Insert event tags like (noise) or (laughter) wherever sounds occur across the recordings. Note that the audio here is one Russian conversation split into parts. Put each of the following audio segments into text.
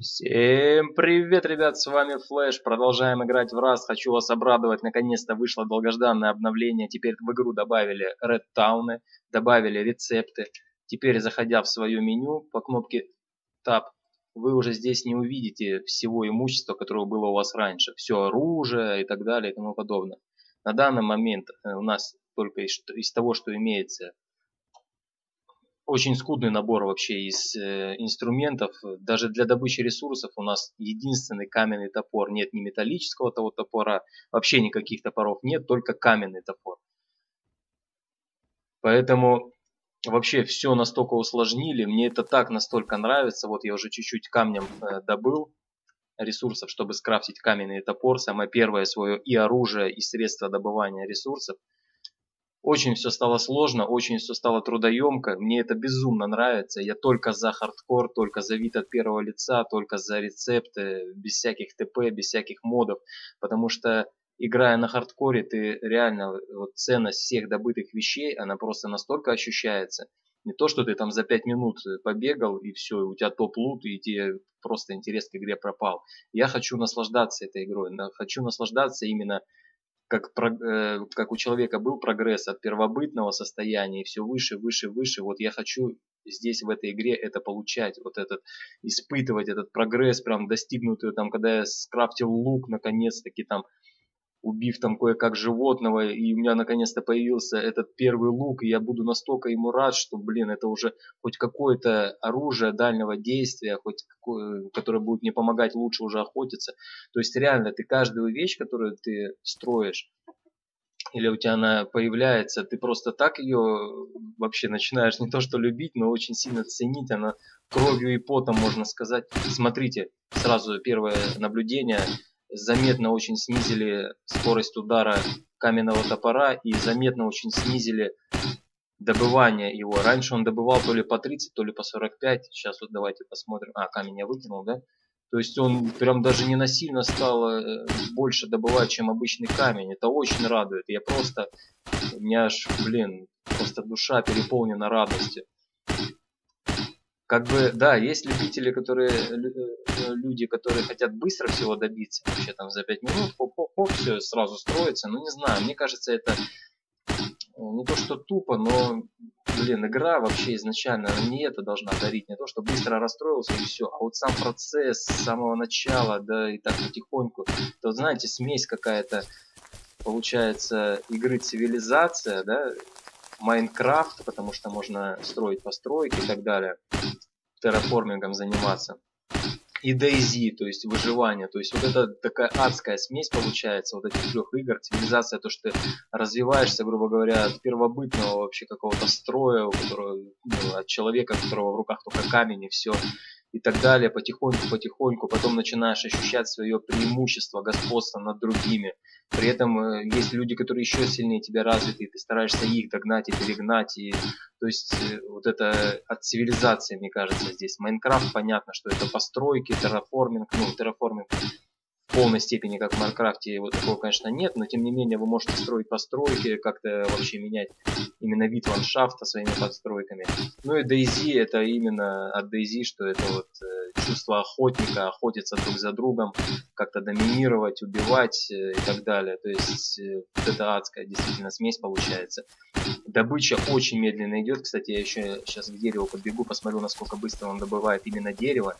Всем привет, ребят, с вами Флэш. Продолжаем играть в раз. Хочу вас обрадовать, наконец-то вышло долгожданное обновление. Теперь в игру добавили Red Town, добавили рецепты. Теперь, заходя в свое меню по кнопке Tab, вы уже здесь не увидите всего имущества, которое было у вас раньше. Все оружие и так далее и тому подобное. На данный момент э, у нас только из, из того, что имеется очень скудный набор вообще из э, инструментов. Даже для добычи ресурсов у нас единственный каменный топор. Нет ни металлического того топора, вообще никаких топоров нет, только каменный топор. Поэтому вообще все настолько усложнили. Мне это так настолько нравится. Вот я уже чуть-чуть камнем э, добыл ресурсов, чтобы скрафтить каменный топор. Самое первое свое и оружие, и средства добывания ресурсов. Очень все стало сложно, очень все стало трудоемко. Мне это безумно нравится. Я только за хардкор, только за вид от первого лица, только за рецепты, без всяких ТП, без всяких модов. Потому что играя на хардкоре, ты реально, вот ценность всех добытых вещей, она просто настолько ощущается. Не то, что ты там за 5 минут побегал и все, у тебя топ-лут, и тебе просто интерес к игре пропал. Я хочу наслаждаться этой игрой, хочу наслаждаться именно как, э, как у человека был прогресс от первобытного состояния и все выше, выше, выше. Вот я хочу здесь в этой игре это получать, вот этот, испытывать этот прогресс, прям достигнутый, там, когда я скрафтил лук, наконец-таки там, убив там кое-как животного, и у меня наконец-то появился этот первый лук, и я буду настолько ему рад, что, блин, это уже хоть какое-то оружие дальнего действия, хоть какое, которое будет мне помогать лучше уже охотиться. То есть реально ты каждую вещь, которую ты строишь, или у тебя она появляется, ты просто так ее вообще начинаешь не то что любить, но очень сильно ценить, она кровью и потом, можно сказать. Смотрите, сразу первое наблюдение – заметно очень снизили скорость удара каменного топора и заметно очень снизили добывание его. Раньше он добывал то ли по 30, то ли по 45. Сейчас вот давайте посмотрим. А, камень я выкинул, да? То есть он прям даже не насильно стал э, больше добывать, чем обычный камень. Это очень радует. Я просто, у меня аж, блин, просто душа переполнена радостью как бы, да, есть любители, которые, э, люди, которые хотят быстро всего добиться, вообще там за 5 минут, хоп-хоп-хоп, все сразу строится, ну не знаю, мне кажется, это э, не то, что тупо, но, блин, игра вообще изначально не это должна дарить, не то, что быстро расстроился и все, а вот сам процесс с самого начала, да, и так потихоньку, то, знаете, смесь какая-то, получается, игры цивилизация, да, Майнкрафт, потому что можно строить постройки и так далее, терраформингом заниматься. И DayZ, то есть выживание. То есть вот это такая адская смесь получается вот этих трех игр. Цивилизация, то, что ты развиваешься, грубо говоря, от первобытного вообще какого-то строя, у которого, ну, от человека, у которого в руках только камень и все и так далее, потихоньку-потихоньку, потом начинаешь ощущать свое преимущество, господство над другими. При этом э, есть люди, которые еще сильнее тебя развиты, и ты стараешься их догнать и перегнать. И, то есть э, вот это от цивилизации, мне кажется, здесь. Майнкрафт, понятно, что это постройки, терраформинг, ну, терраформинг полной степени, как в Майнкрафте, вот такого, конечно, нет, но тем не менее вы можете строить постройки, как-то вообще менять именно вид ландшафта своими постройками. Ну и DayZ это именно от DayZ, что это вот э, чувство охотника, охотиться друг за другом, как-то доминировать, убивать э, и так далее. То есть э, вот это адская действительно смесь получается. Добыча очень медленно идет. Кстати, я еще сейчас к дереву подбегу, посмотрю, насколько быстро он добывает именно дерево.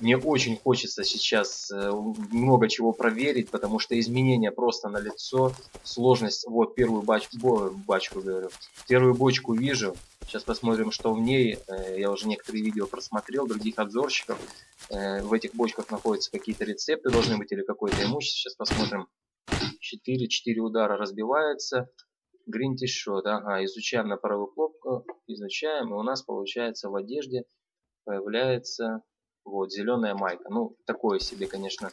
Мне очень хочется сейчас э, много чего проверить, потому что изменения просто на лицо. Сложность, вот первую бачку, бачку говорю, первую бочку вижу. Сейчас посмотрим, что в ней. Э, я уже некоторые видео просмотрел, других обзорщиков. Э, в этих бочках находятся какие-то рецепты, должны быть или какое-то имущество. Сейчас посмотрим. 4, 4 удара разбивается. Гринти шот. Ага, изучаем на правую кнопку. Изучаем, и у нас получается в одежде появляется вот, зеленая майка. Ну, такое себе, конечно,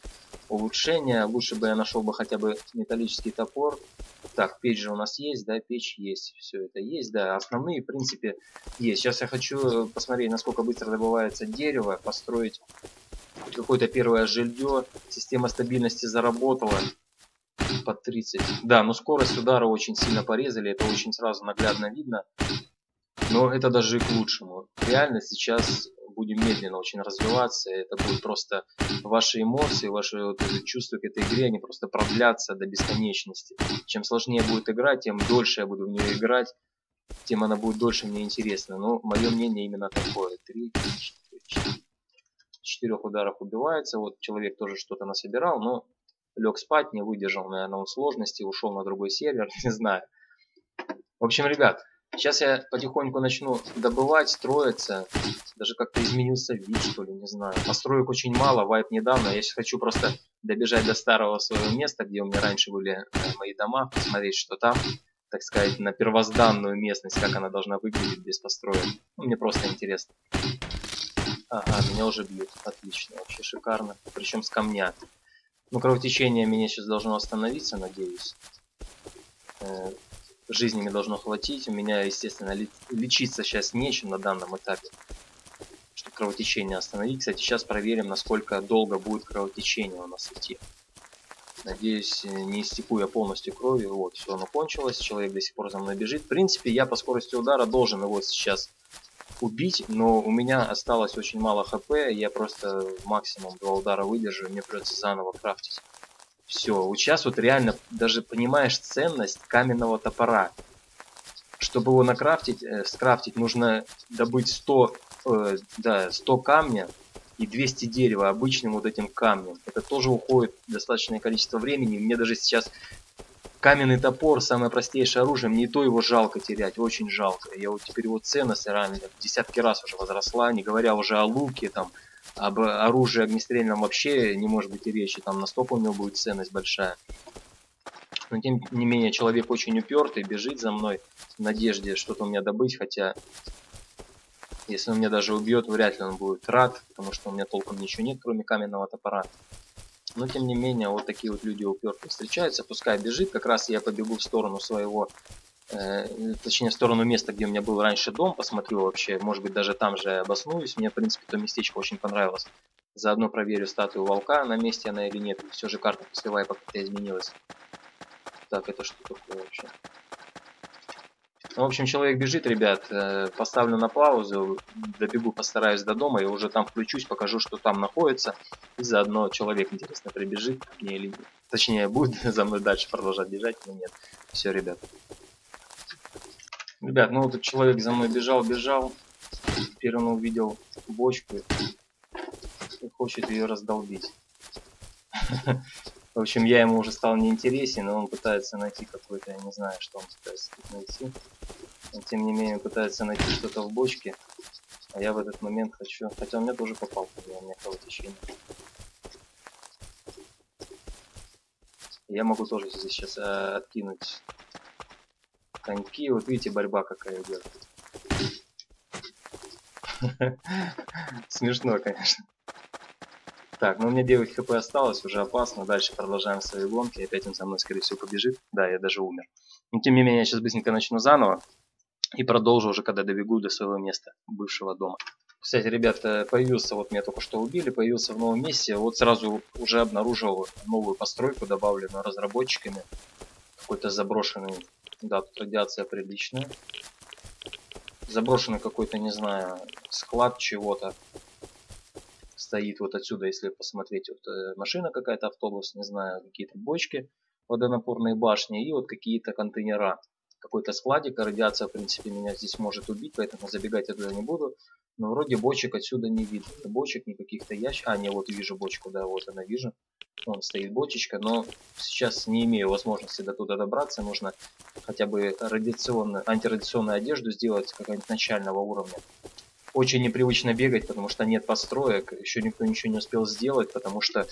улучшение. Лучше бы я нашел бы хотя бы металлический топор. Так, печь же у нас есть, да, печь есть. Все это есть, да. Основные, в принципе, есть. Сейчас я хочу посмотреть, насколько быстро добывается дерево, построить какое-то первое жилье. Система стабильности заработала под 30. Да, но скорость удара очень сильно порезали, это очень сразу наглядно видно. Но это даже и к лучшему. Реально сейчас будем медленно очень развиваться. Это будет просто ваши эмоции, ваши вот, чувства к этой игре, они просто продляться до бесконечности. Чем сложнее будет играть, тем дольше я буду в нее играть, тем она будет дольше мне интересна. Но мое мнение именно такое. Три, четыре, четыре. Четырех ударов убивается. Вот человек тоже что-то насобирал, но лег спать, не выдержал, наверное, он сложности, ушел на другой сервер, (laughs) не знаю. В общем, ребят, сейчас я потихоньку начну добывать, строиться. Даже как-то изменился вид, что ли, не знаю. Построек очень мало, вайп недавно. Я сейчас хочу просто добежать до старого своего места, где у меня раньше были э, мои дома, посмотреть, что там, так сказать, на первозданную местность, как она должна выглядеть без построек. Ну, мне просто интересно. Ага, меня уже бьют. Отлично, вообще шикарно. Причем с камня. Ну, кровотечение меня сейчас должно остановиться, надеюсь. Жизни мне должно хватить. У меня, естественно, лечиться сейчас нечем на данном этапе, чтобы кровотечение остановить. Кстати, сейчас проверим, насколько долго будет кровотечение у нас идти. Надеюсь, не истеку я полностью кровью. Вот, все, оно кончилось. Человек до сих пор за мной бежит. В принципе, я по скорости удара должен его сейчас убить, но у меня осталось очень мало хп. Я просто максимум два удара выдержу, и мне придется заново крафтить. Все, вот сейчас вот реально даже понимаешь ценность каменного топора. Чтобы его накрафтить, э, скрафтить, нужно добыть 100, э, да, 100 камня и 200 дерева обычным вот этим камнем. Это тоже уходит достаточное количество времени. Мне даже сейчас каменный топор, самое простейшее оружие, мне и то его жалко терять, очень жалко. Я вот теперь его ценность реально в десятки раз уже возросла, не говоря уже о луке, там, об оружии огнестрельном вообще не может быть и речи, там настолько у него будет ценность большая. Но тем не менее, человек очень упертый, бежит за мной в надежде что-то у меня добыть, хотя если он меня даже убьет, вряд ли он будет рад, потому что у меня толком ничего нет, кроме каменного топора. Но тем не менее, вот такие вот люди упертые встречаются, пускай бежит, как раз я побегу в сторону своего точнее в сторону места, где у меня был раньше дом, посмотрю вообще, может быть даже там же обоснуюсь. Мне в принципе то местечко очень понравилось. Заодно проверю статую волка, на месте она или нет. Все же карта после вайпа как-то изменилась. Так, это что такое вообще? Ну, в общем, человек бежит, ребят. Э, поставлю на паузу, добегу, постараюсь до дома и уже там включусь, покажу, что там находится. И заодно человек, интересно, прибежит мне или нет. Точнее, будет (laughs) за мной дальше продолжать бежать, но нет. Все, ребят. Ребят, ну вот человек за мной бежал, бежал. Теперь он увидел бочку и хочет ее раздолбить. (laughs) В общем, я ему уже стал неинтересен, но он пытается найти какой-то, я не знаю, что он пытается найти. Но тем не менее пытается найти что-то в бочке. А я в этот момент хочу... Хотя он меня тоже попал, у меня кровотечение. Я могу тоже сейчас э, откинуть коньки. Вот видите, борьба какая идет. (laughs) Смешно, конечно. Так, ну у меня 9 хп осталось, уже опасно. Дальше продолжаем свои гонки. Опять он за мной, скорее всего, побежит. Да, я даже умер. Но тем не менее, я сейчас быстренько начну заново. И продолжу уже, когда добегу до своего места, бывшего дома. Кстати, ребята, появился, вот меня только что убили, появился в новом месте. Вот сразу уже обнаружил новую постройку, добавленную разработчиками. Какой-то заброшенный да, тут радиация приличная. Заброшенный какой-то, не знаю, склад чего-то. Стоит вот отсюда, если посмотреть, вот э, машина какая-то, автобус, не знаю, какие-то бочки, водонапорные башни и вот какие-то контейнера. Какой-то складик, а радиация, в принципе, меня здесь может убить, поэтому забегать я туда не буду. Но вроде бочек отсюда не видно. Бочек, ни каких-то ящиков. А, не, вот вижу бочку, да, вот она вижу. Вон стоит бочечка, но сейчас не имею возможности до туда добраться. Нужно хотя бы радиационную, антирадиационную одежду сделать какого-нибудь начального уровня. Очень непривычно бегать, потому что нет построек. Еще никто ничего не успел сделать, потому что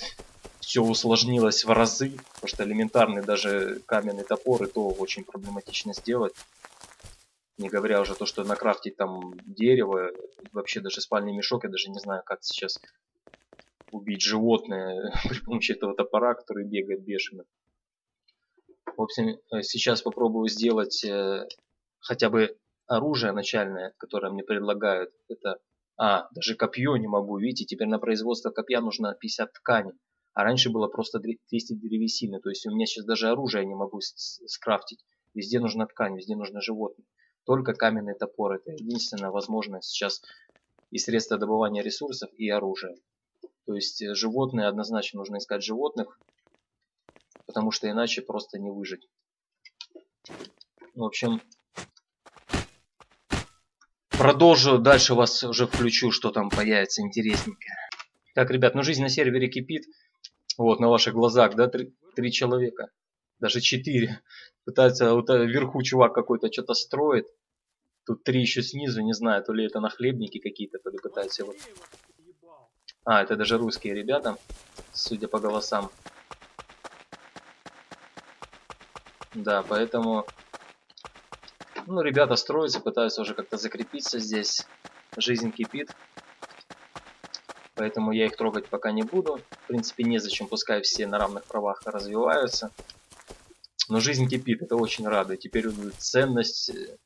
все усложнилось в разы. Потому что элементарный даже каменный топор и то очень проблематично сделать. Не говоря уже то, что накрафтить там дерево, вообще даже спальный мешок, я даже не знаю, как сейчас убить животное (laughs) при помощи этого топора, который бегает бешено. В общем, э, сейчас попробую сделать э, хотя бы оружие начальное, которое мне предлагают. Это, а, даже копье не могу, видите, теперь на производство копья нужно 50 ткани. А раньше было просто 200 древесины, то есть у меня сейчас даже оружие не могу скрафтить. Везде нужна ткань, везде нужно животное. Только каменный топор. Это единственная возможность сейчас и средства добывания ресурсов и оружия. То есть э, животные однозначно нужно искать животных, потому что иначе просто не выжить. В общем, продолжу, дальше вас уже включу, что там появится интересненькое. Так, ребят, ну жизнь на сервере кипит. Вот, на ваших глазах, да, три, три человека. Даже четыре. Пытаются, вот э, вверху чувак какой-то что-то строит. Тут три еще снизу, не знаю, то ли это нахлебники какие-то, то ли пытаются вот. А, это даже русские ребята, судя по голосам. Да, поэтому... Ну, ребята строятся, пытаются уже как-то закрепиться здесь. Жизнь кипит. Поэтому я их трогать пока не буду. В принципе, незачем, пускай все на равных правах развиваются. Но жизнь кипит, это очень радует. Теперь ценность э,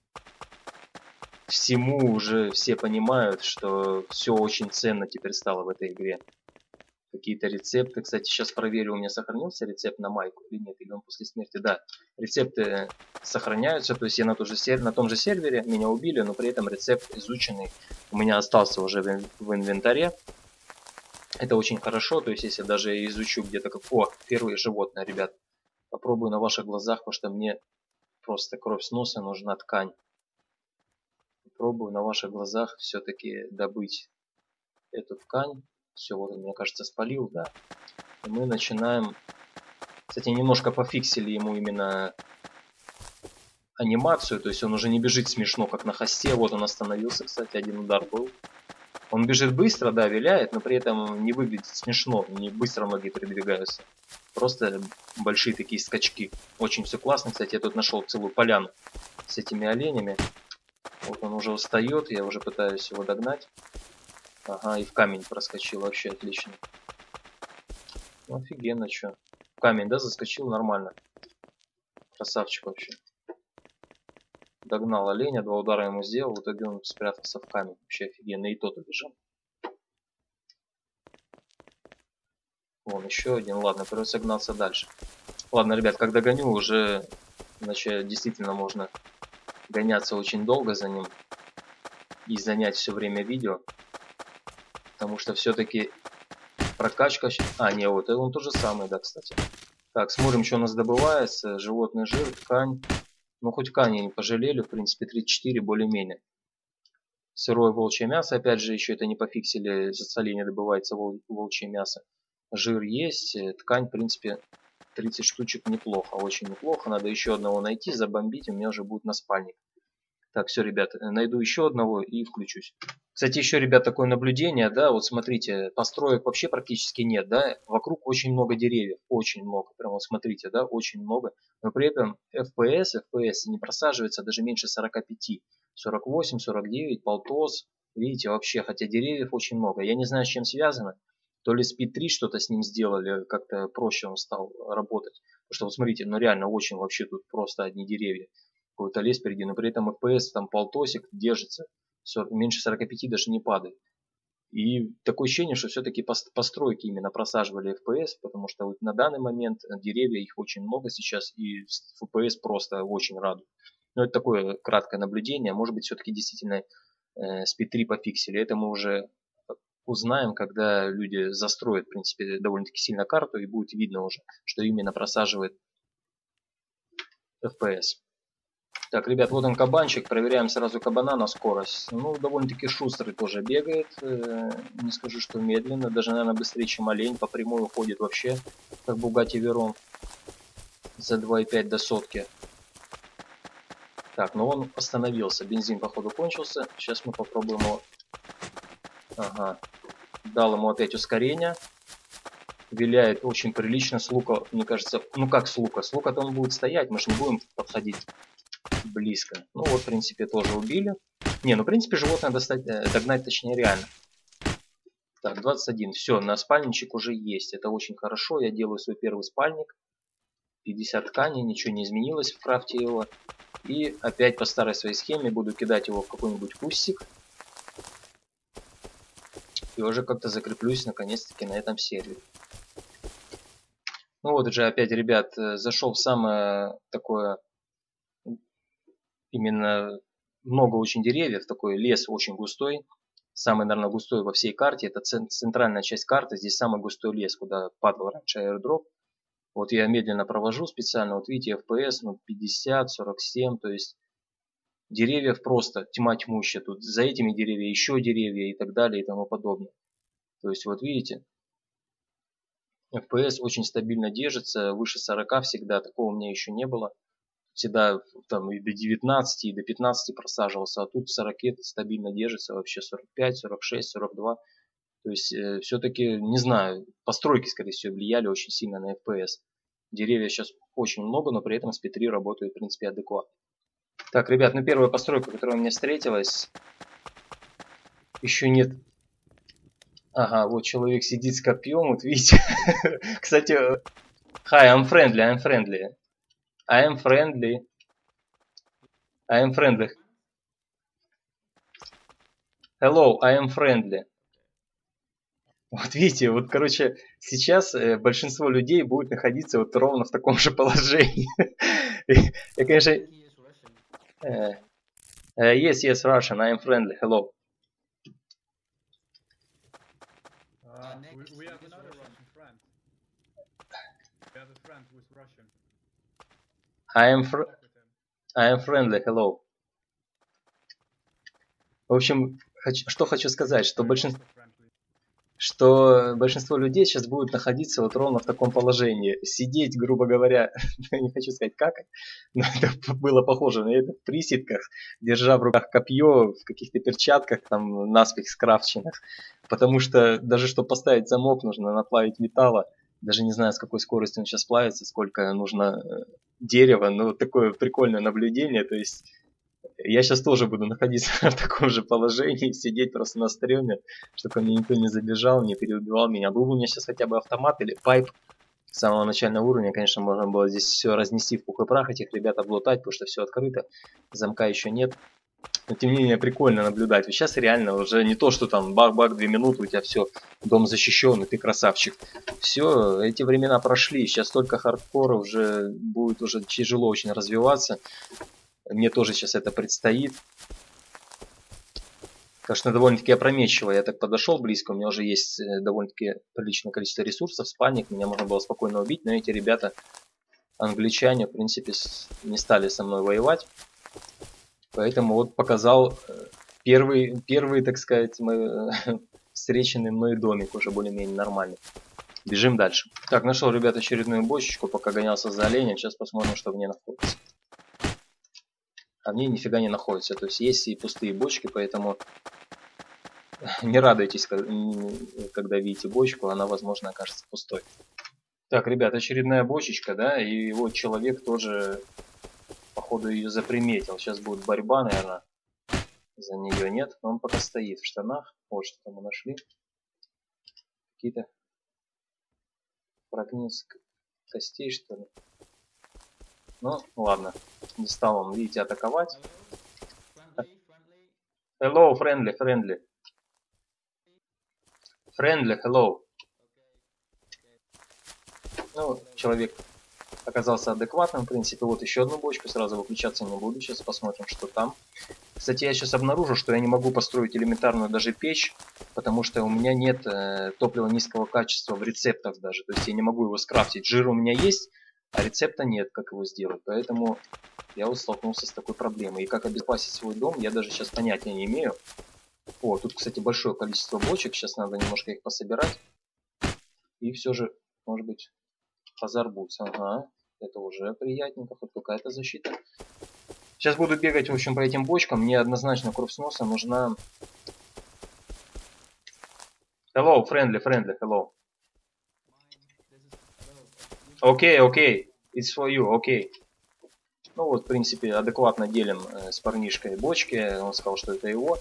всему уже все понимают, что все очень ценно теперь стало в этой игре. Какие-то рецепты. Кстати, сейчас проверю, у меня сохранился рецепт на майку или нет, или он после смерти. Да, рецепты сохраняются, то есть я на, же сервере, на том же сервере, меня убили, но при этом рецепт изученный у меня остался уже в инвентаре. Это очень хорошо, то есть если даже изучу где-то как... О, первые животные, ребят. Попробую на ваших глазах, потому что мне просто кровь с носа нужна ткань. Попробую на ваших глазах все-таки добыть эту ткань. Все, вот он, мне кажется, спалил, да. И мы начинаем... Кстати, немножко пофиксили ему именно анимацию, то есть он уже не бежит смешно, как на хосте. Вот он остановился, кстати, один удар был. Он бежит быстро, да, виляет, но при этом не выглядит смешно, не быстро ноги передвигаются. Просто большие такие скачки. Очень все классно, кстати, я тут нашел целую поляну с этими оленями. Вот он уже устает, я уже пытаюсь его догнать. Ага, и в камень проскочил, вообще отлично. Ну, офигенно, что. В камень, да, заскочил нормально. Красавчик вообще догнал оленя, два удара ему сделал, в итоге он спрятался в камень. Вообще офигенно, и тот убежал. Вон еще один. Ладно, придется гнаться дальше. Ладно, ребят, как догоню, уже иначе действительно можно гоняться очень долго за ним и занять все время видео. Потому что все-таки прокачка... А, не, вот он то же самое, да, кстати. Так, смотрим, что у нас добывается. Животный жир, ткань. Ну, хоть Кани не пожалели, в принципе, 34 более-менее. Сырое волчье мясо, опять же, еще это не пофиксили, за соление добывается вол, волчье мясо. Жир есть, э, ткань, в принципе, 30 штучек неплохо, очень неплохо. Надо еще одного найти, забомбить, у меня уже будет на спальник. Так, все, ребята, найду еще одного и включусь. Кстати, еще, ребят, такое наблюдение, да, вот смотрите, построек вообще практически нет, да, вокруг очень много деревьев, очень много, прям вот смотрите, да, очень много, но при этом FPS, FPS не просаживается даже меньше 45, 48, 49, полтос, видите, вообще, хотя деревьев очень много, я не знаю, с чем связано, то ли Speed 3 что-то с ним сделали, как-то проще он стал работать, потому что, вот смотрите, ну реально очень вообще тут просто одни деревья, какой-то лес впереди, но при этом FPS там полтосик держится, меньше 45 даже не падает. И такое ощущение, что все-таки постройки именно просаживали FPS, потому что вот на данный момент деревья, их очень много сейчас, и FPS просто очень радует. Но это такое краткое наблюдение, может быть все-таки действительно э, Speed 3 пофиксили. Это мы уже узнаем, когда люди застроят, в принципе, довольно-таки сильно карту, и будет видно уже, что именно просаживает FPS. Так, ребят, вот он кабанчик. Проверяем сразу кабана на скорость. Ну, довольно-таки шустрый тоже бегает. Э, не скажу, что медленно. Даже, наверное, быстрее, чем олень. По прямой уходит вообще, как Бугати Верон. За 2,5 до сотки. Так, ну он остановился. Бензин, походу, кончился. Сейчас мы попробуем его... Ага. Дал ему опять ускорение. Виляет очень прилично с лука, мне кажется. Ну как с лука? С лука-то он будет стоять, мы же не будем подходить близко. Ну вот, в принципе, тоже убили. Не, ну, в принципе, животное достать, э, догнать точнее реально. Так, 21. Все, на спальничек уже есть. Это очень хорошо. Я делаю свой первый спальник. 50 тканей, ничего не изменилось в крафте его. И опять по старой своей схеме буду кидать его в какой-нибудь кустик. И уже как-то закреплюсь наконец-таки на этом сервере. Ну вот уже опять, ребят, э, зашел в самое такое именно много очень деревьев, такой лес очень густой. самый, наверное, густой во всей карте. Это центральная часть карты, здесь самый густой лес, куда падал раньше аирдроп. Вот я медленно провожу специально, вот видите, FPS, ну, 50, 47, то есть деревьев просто тьма тьмущая. Тут за этими деревьями еще деревья и так далее и тому подобное. То есть вот видите, FPS очень стабильно держится, выше 40 всегда, такого у меня еще не было. Всегда там и до 19, и до 15 просаживался, а тут 40 стабильно держится, вообще 45, 46, 42. То есть э, все-таки, не знаю, постройки, скорее всего, влияли очень сильно на FPS. Деревья сейчас очень много, но при этом SP3 работает, в принципе, адекватно. Так, ребят, ну первая постройка, которая мне встретилась, еще нет. Ага, вот человек сидит с копьем, вот видите. (laughs) Кстати, hi, I'm friendly, I'm friendly. I am friendly. I am friendly. Hello, I am friendly. Вот видите, вот, короче, сейчас э, большинство людей будет находиться вот ровно в таком же положении. (laughs) Я, конечно... Э, э, yes, yes, Russian, I am friendly, hello. Uh, we, we have another Russian friend. We have a friend who's Russian. I am, fr I am friendly, hello. В общем, хочу, что хочу сказать, что большинство что большинство людей сейчас будут находиться вот ровно в таком положении. Сидеть, грубо говоря, (laughs) не хочу сказать как, но это было похоже на это в присидках, держа в руках копье, в каких-то перчатках, там, наспех скрафченных. Потому что даже чтобы поставить замок, нужно наплавить металла. Даже не знаю, с какой скоростью он сейчас плавится, сколько нужно э, дерева, но такое прикольное наблюдение, то есть я сейчас тоже буду находиться (laughs) в таком же положении, сидеть просто на стреме, чтобы мне никто не забежал, не переубивал меня. Был бы у меня сейчас хотя бы автомат или пайп с самого начального уровня, конечно, можно было здесь все разнести в пух и прах, этих ребят облутать, потому что все открыто, замка еще нет. Но тем не менее прикольно наблюдать. Ведь сейчас реально уже не то, что там бак-бак, две минуты, у тебя все, дом защищен, и ты красавчик. Все, эти времена прошли. Сейчас только хардкора уже будет уже тяжело очень развиваться. Мне тоже сейчас это предстоит. Конечно, довольно-таки опрометчиво. Я так подошел близко, у меня уже есть э, довольно-таки приличное количество ресурсов, спальник, меня можно было спокойно убить, но эти ребята, англичане, в принципе, не стали со мной воевать. Поэтому вот показал э, первый, первый так сказать, мой, (laughs) встреченный мной домик, уже более-менее нормальный. Бежим дальше. Так, нашел, ребят, очередную бочечку, пока гонялся за оленем. Сейчас посмотрим, что в ней находится ней нифига не находится. То есть есть и пустые бочки, поэтому (laughs) не радуйтесь, когда видите бочку, она, возможно, окажется пустой. Так, ребят, очередная бочечка, да, и вот человек тоже, походу, ее заприметил. Сейчас будет борьба, наверное, за нее нет, но он пока стоит в штанах. Вот что мы нашли. Какие-то фрагмент костей, что ли. Ну, ладно. Не стал он, видите, атаковать. Hello, friendly, friendly. Friendly, hello. Ну, человек оказался адекватным, в принципе. Вот еще одну бочку, сразу выключаться не буду. Сейчас посмотрим, что там. Кстати, я сейчас обнаружу, что я не могу построить элементарную даже печь, потому что у меня нет э, топлива низкого качества в рецептах даже. То есть я не могу его скрафтить. Жир у меня есть, а рецепта нет, как его сделать. Поэтому я вот столкнулся с такой проблемой. И как обезопасить свой дом, я даже сейчас понятия не имею. О, тут, кстати, большое количество бочек. Сейчас надо немножко их пособирать. И все же, может быть, позарбуться. Ага, это уже приятненько, хоть какая-то защита. Сейчас буду бегать, в общем, по этим бочкам. Мне однозначно кровь сноса нужна... Hello, friendly, friendly, hello. Окей, окей. It's for you, окей. Ну вот, в принципе, адекватно делим э, с парнишкой бочки. Он сказал, что это его.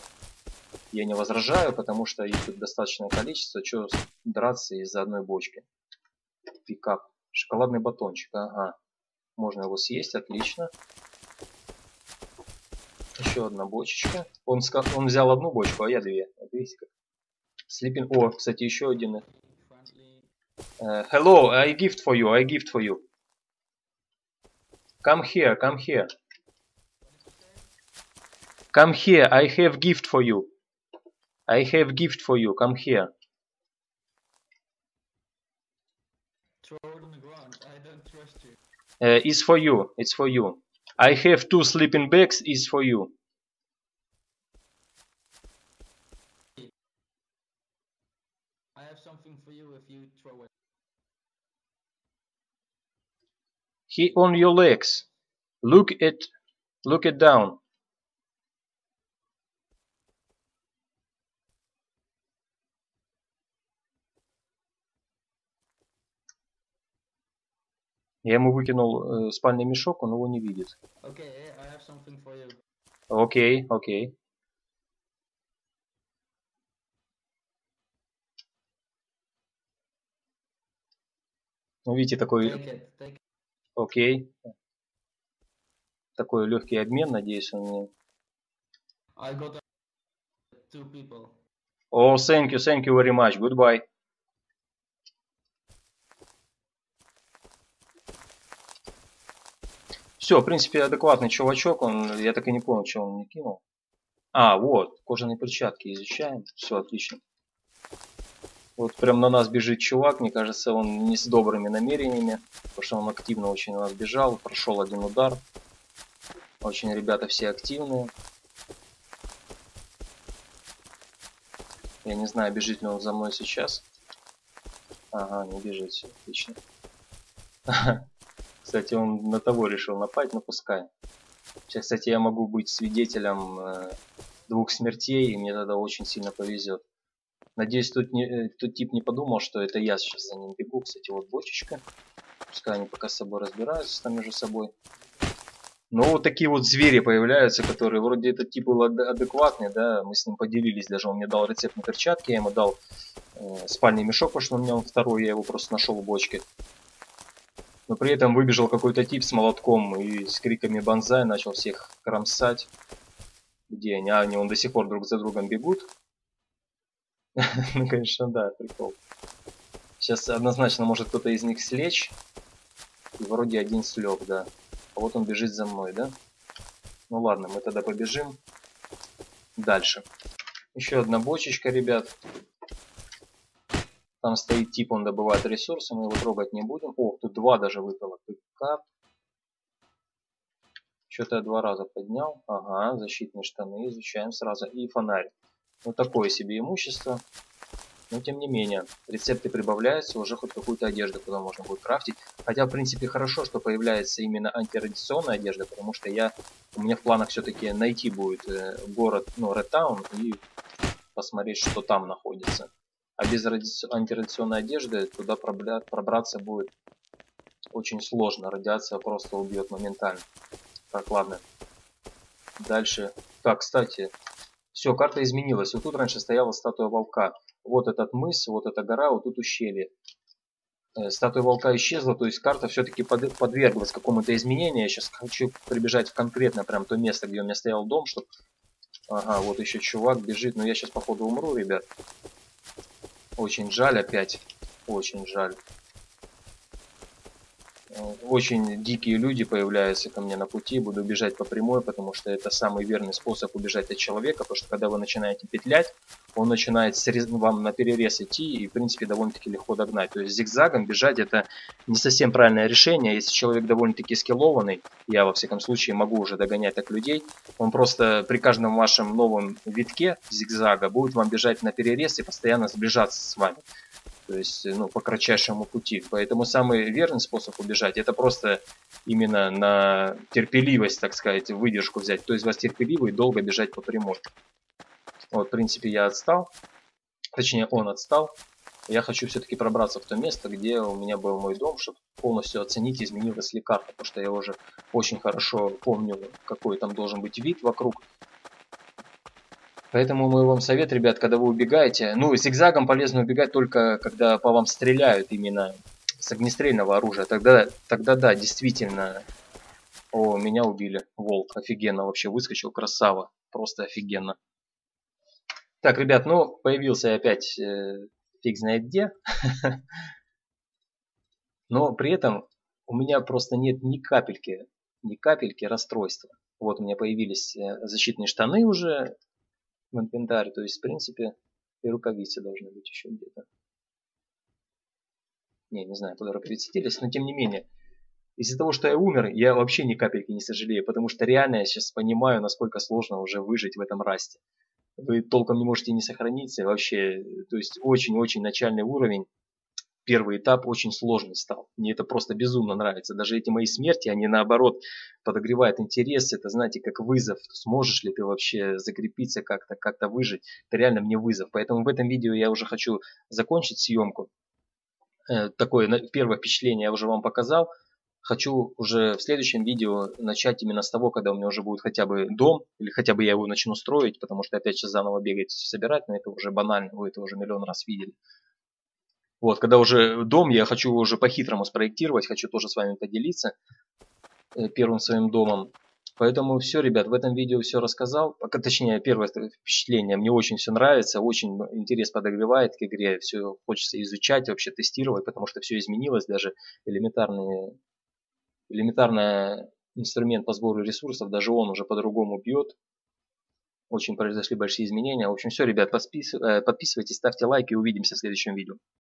Я не возражаю, потому что их тут достаточное количество. Что драться из-за одной бочки? Пикап. Шоколадный батончик, ага. Можно его съесть, отлично. Еще одна бочечка. Он, он взял одну бочку, а я две. Вот видите как. Слипин. О, кстати, еще один Uh, hello, I gift for you, I gift for you. Come here, come here. Come here, I have gift for you. I have gift for you. Come here. Throw it on the ground. I don't trust you. Uh, it's for you. It's for you. I have two sleeping bags. It's for you. I have something for you if you throw it. He on your legs. Look at, look it down. Я ему выкинул э, спальный мешок, он его не видит. Okay, for you. Окей, окей. Ну, видите, такой, Take it. Take it. Окей. Такой легкий обмен, надеюсь, он мне... I got two people. О, thank you, thank you very much, goodbye. Все, в принципе, адекватный чувачок, он, я так и не понял, что он мне кинул. А, вот, кожаные перчатки изучаем, все отлично. Вот прям на нас бежит чувак, мне кажется, он не с добрыми намерениями, потому что он активно очень на нас бежал, прошел один удар. Очень ребята все активные. Я не знаю, бежит ли он за мной сейчас. Ага, не бежит, все отлично. (laughs) Кстати, он на того решил напасть, но пускай. Сейчас, кстати, я могу быть свидетелем э, двух смертей, и мне тогда очень сильно повезет. Надеюсь, тут не, э, тот тип не подумал, что это я сейчас за ним бегу. Кстати, вот бочечка. Пускай они пока с собой разбираются там между собой. Но вот такие вот звери появляются, которые вроде этот тип был ад- адекватный, да, мы с ним поделились, даже он мне дал рецепт на перчатки, я ему дал э, спальный мешок, потому что у меня он второй, я его просто нашел в бочке. Но при этом выбежал какой-то тип с молотком и с криками банзай начал всех кромсать. Где они? А, они он до сих пор друг за другом бегут. (laughs) Ну, конечно, да, прикол. Сейчас однозначно может кто-то из них слечь. Вроде один слег, да. А вот он бежит за мной, да? Ну ладно, мы тогда побежим дальше. Еще одна бочечка, ребят. Там стоит тип, он добывает ресурсы, мы его трогать не будем. О, тут два даже выпало. Пикап. Что-то я два раза поднял. Ага, защитные штаны изучаем сразу. И фонарь. Ну такое себе имущество. Но тем не менее, рецепты прибавляются, уже хоть какую-то одежду куда можно будет крафтить. Хотя, в принципе, хорошо, что появляется именно антирадиационная одежда, потому что я, у меня в планах все-таки найти будет э, город, ну, Редтаун и посмотреть, что там находится. А без ради- антирадиационной одежды туда пробраться будет очень сложно. Радиация просто убьет моментально. Так, ладно. Дальше. Так, кстати, все, карта изменилась. Вот тут раньше стояла статуя волка. Вот этот мыс, вот эта гора, вот тут ущелье. Э, Статуя волка исчезла, то есть карта все-таки подверглась какому-то изменению. Я сейчас хочу прибежать в конкретно прям то место, где у меня стоял дом, чтобы... Ага, вот еще чувак бежит, но я сейчас походу умру, ребят. Очень жаль опять. Очень жаль. Очень дикие люди появляются ко мне на пути, буду бежать по прямой, потому что это самый верный способ убежать от человека, потому что когда вы начинаете петлять, он начинает вам на перерез идти и, в принципе, довольно-таки легко догнать. То есть зигзагом бежать это не совсем правильное решение. Если человек довольно-таки скиллованный, я, во всяком случае, могу уже догонять так людей, он просто при каждом вашем новом витке зигзага будет вам бежать на перерез и постоянно сближаться с вами то есть ну, по кратчайшему пути. Поэтому самый верный способ убежать это просто именно на терпеливость, так сказать, выдержку взять. То есть вас терпеливый долго бежать по прямой. Вот, в принципе, я отстал. Точнее, он отстал. Я хочу все-таки пробраться в то место, где у меня был мой дом, чтобы полностью оценить, изменилась ли карта. Потому что я уже очень хорошо помню, какой там должен быть вид вокруг. Поэтому мой вам совет, ребят, когда вы убегаете, ну, зигзагом полезно убегать только, когда по вам стреляют именно с огнестрельного оружия. Тогда, тогда да, действительно. О, меня убили. Волк, офигенно вообще выскочил, красава. Просто офигенно. Так, ребят, ну, появился я опять э, фиг знает где. (laughs) Но при этом у меня просто нет ни капельки, ни капельки расстройства. Вот у меня появились э, защитные штаны уже, в инвентарь. То есть, в принципе, и рукавицы должны быть еще где-то. Не, не знаю, куда рукавицы делись, но тем не менее. Из-за того, что я умер, я вообще ни капельки не сожалею, потому что реально я сейчас понимаю, насколько сложно уже выжить в этом расте. Вы толком не можете не сохраниться, вообще, то есть очень-очень начальный уровень первый этап очень сложный стал. Мне это просто безумно нравится. Даже эти мои смерти, они наоборот подогревают интерес. Это, знаете, как вызов. Сможешь ли ты вообще закрепиться как-то, как-то выжить. Это реально мне вызов. Поэтому в этом видео я уже хочу закончить съемку. Э, такое первое впечатление я уже вам показал. Хочу уже в следующем видео начать именно с того, когда у меня уже будет хотя бы дом, или хотя бы я его начну строить, потому что опять сейчас заново бегать, собирать, но это уже банально, вы это уже миллион раз видели. Вот, когда уже дом, я хочу уже по-хитрому спроектировать, хочу тоже с вами поделиться э, первым своим домом. Поэтому все, ребят, в этом видео все рассказал. Точнее, первое впечатление, мне очень все нравится, очень интерес подогревает к игре, все хочется изучать, вообще тестировать, потому что все изменилось, даже элементарный, элементарный инструмент по сбору ресурсов, даже он уже по-другому бьет. Очень произошли большие изменения. В общем, все, ребят, э, подписывайтесь, ставьте лайки и увидимся в следующем видео.